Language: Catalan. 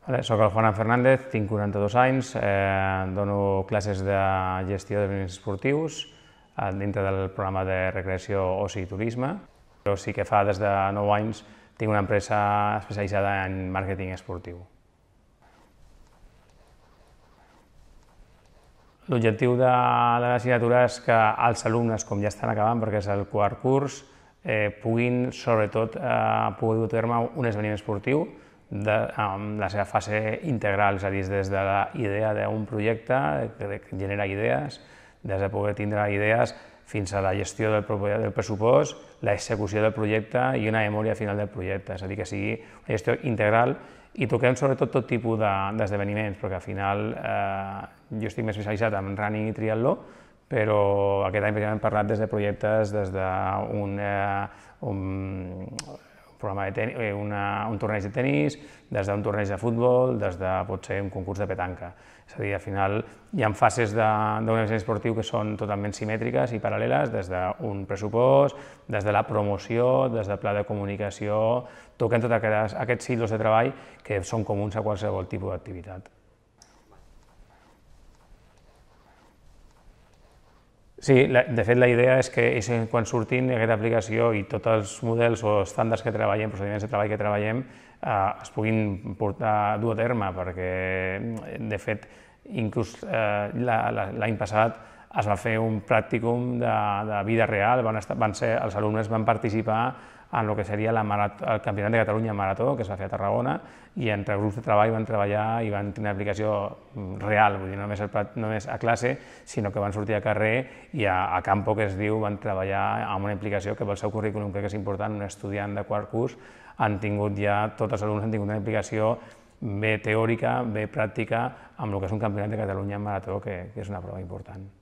Soc el Juan Fernández, tinc 42 anys, eh, dono classes de gestió d'esdeveniments esportius eh, dintre del programa de recreació, oci i turisme, però sí que fa des de 9 anys tinc una empresa especialitzada en màrqueting esportiu. L'objectiu de, de l'assignatura és que els alumnes, com ja estan acabant, perquè és el quart curs, eh, puguin, sobretot, eh, poder dur a terme un esdeveniment esportiu de, amb la seva fase integral, és a dir, des de la idea d'un projecte que genera idees, des de poder tindre idees fins a la gestió del, del pressupost, l'execució del projecte i una memòria final del projecte, és a dir, que sigui una gestió integral. I toquem sobretot tot tipus d'esdeveniments, de, perquè al final eh, jo estic més especialitzat en running i triatló, però aquest any hem parlat des de projectes, des d'un eh, un programa de tenis, eh, una, un torneig de tenis, des d'un torneig de futbol, des de potser un concurs de petanca. És a dir, al final hi ha fases d'un event esportiu que són totalment simètriques i paral·leles, des d'un pressupost, des de la promoció, des del pla de comunicació, toquen tots aquests, aquests ciclos de treball que són comuns a qualsevol tipus d'activitat. Sí, la, de fet la idea és que és quan surtin aquesta aplicació i tots els models o estàndards que treballem, procediments de treball que treballem, eh, es puguin portar a dur a terme, perquè de fet inclús eh, l'any passat es va fer un pràcticum de, de vida real, van, estar, van ser, els alumnes van participar en el que seria la marató, el Campionat de Catalunya Marató, que es va fer a Tarragona, i entre grups de treball van treballar i van tenir una aplicació real, vull dir, no només, el, només a classe, sinó que van sortir a carrer i a, a campo, que es diu, van treballar amb una implicació que pel seu currículum crec que és important, un estudiant de quart curs, han tingut ja, tots els alumnes han tingut una implicació bé teòrica, bé pràctica, amb el que és un campionat de Catalunya en marató, que, que és una prova important.